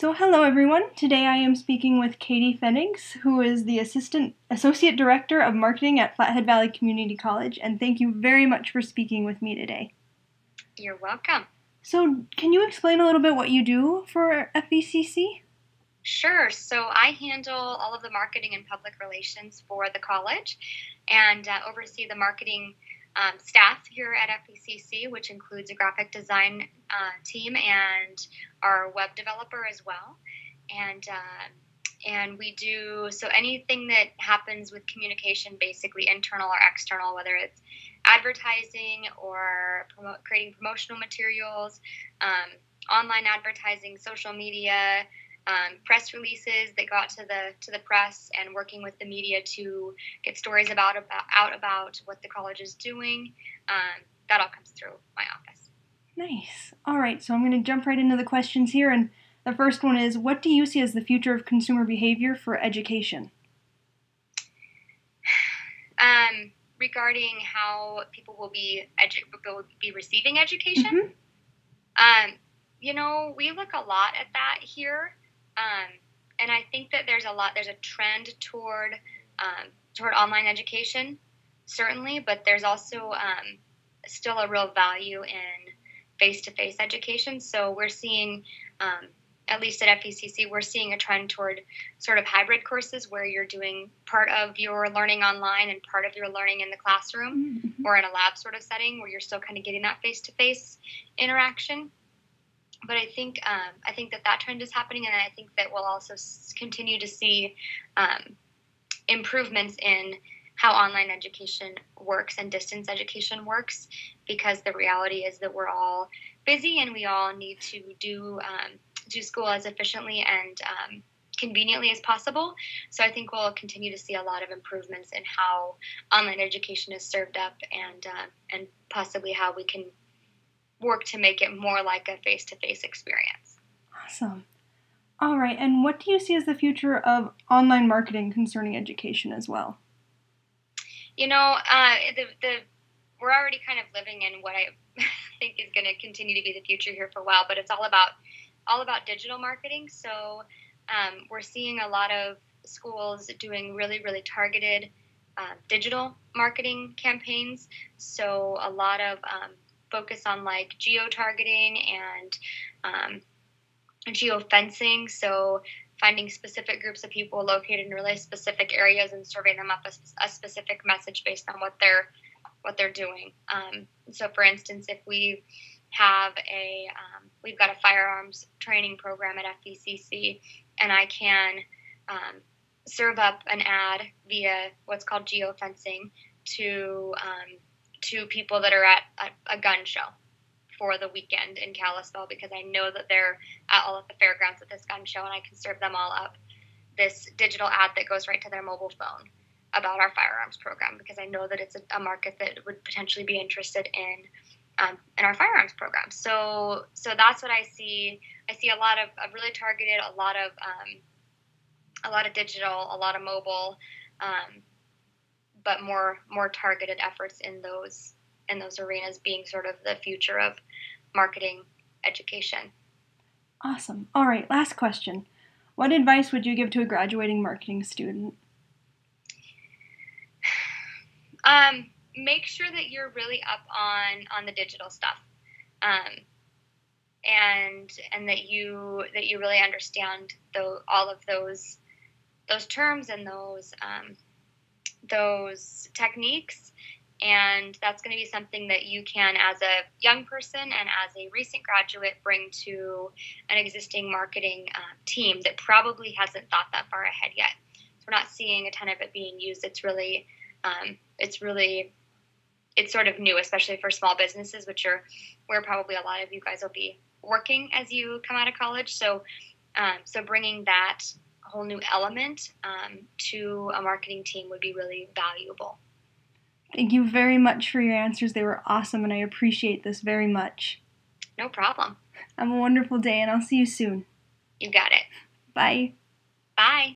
So, hello everyone. Today I am speaking with Katie Pfennigs, who is the Assistant Associate Director of Marketing at Flathead Valley Community College, and thank you very much for speaking with me today. You're welcome. So, can you explain a little bit what you do for FVCC? Sure. So, I handle all of the marketing and public relations for the college and uh, oversee the marketing um, staff here at FVCC, which includes a graphic design uh, team and our web developer as well. And uh, and we do so anything that happens with communication, basically internal or external, whether it's advertising or creating promotional materials, um, online advertising, social media, um, press releases that got to the to the press and working with the media to get stories about, about out about what the college is doing. Um, that all comes through my office. Nice. All right, so I'm going to jump right into the questions here, and the first one is: What do you see as the future of consumer behavior for education? Um, regarding how people will be edu- will be receiving education. Mm-hmm. Um, you know, we look a lot at that here. Um, and I think that there's a lot, there's a trend toward um, toward online education, certainly, but there's also um, still a real value in face-to-face education. So we're seeing, um, at least at FVCC, we're seeing a trend toward sort of hybrid courses where you're doing part of your learning online and part of your learning in the classroom Mm-hmm. or in a lab sort of setting where you're still kind of getting that face-to-face interaction but I think um, I think that that trend is happening, and I think that we'll also s- continue to see um, improvements in how online education works and distance education works, because the reality is that we're all busy and we all need to do um, do school as efficiently and um, conveniently as possible. So I think we'll continue to see a lot of improvements in how online education is served up and uh, and possibly how we can work to make it more like a face to face experience. Awesome. All right, and what do you see as the future of online marketing concerning education as well? You know, uh, the, the we're already kind of living in what I think is going to continue to be the future here for a while, but it's all about all about digital marketing. So um, we're seeing a lot of schools doing really, really targeted uh, digital marketing campaigns. So a lot of um, focus on like geo targeting and um, geo fencing. So finding specific groups of people located in really specific areas and serving them up a, a specific message based on what they're what they're doing. Um, so, for instance, if we have a um, we've got a firearms training program at FVCC, and I can um, serve up an ad via what's called geofencing to um, to people that are at a, a, gun show for the weekend in Kalispell because I know that they're at all at the fairgrounds at this gun show, and I can serve them all up this digital ad that goes right to their mobile phone about our firearms program because I know that it's a, a market that would potentially be interested in um, in our firearms program. So so that's what I see. I see a lot of, of really targeted, a lot of um, a lot of digital, a lot of mobile, um, but more more targeted efforts in those in those arenas being sort of the future of marketing education. Awesome. All right, last question. What advice would you give to a graduating marketing student? Um, make sure that you're really up on on the digital stuff, um, and and that you that you really understand the, all of those those terms and those um, those techniques. And that's going to be something that you can, as a young person and as a recent graduate, bring to an existing marketing uh, team that probably hasn't thought that far ahead yet. So we're not seeing a ton of it being used. It's really um, it's really it's sort of new especially for small businesses which are where probably a lot of you guys will be working as you come out of college so um, so bringing that whole new element um, to a marketing team would be really valuable Thank you very much for your answers. They were awesome, and I appreciate this very much. no problem Have a wonderful day, and I'll see you soon. you got it Bye. bye